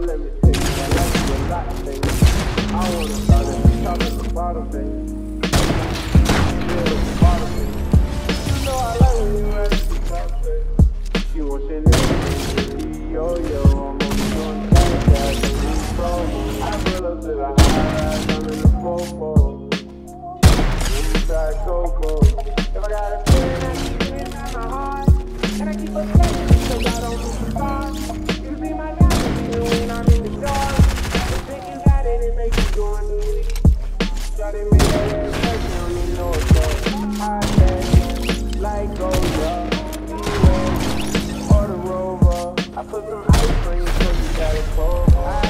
Boy, let me tell you, I love you a lot, baby. I wanna start at the top at the bottom, baby. Yeah, the bottom, like gold, Or the Rover. I put some ice cream from California.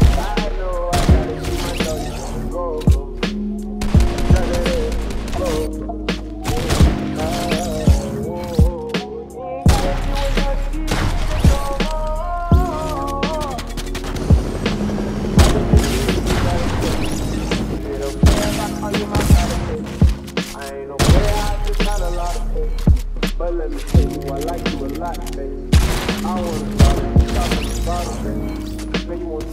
Let me tell you, I like you a lot, baby. I wanna start at the top the baby. Say you want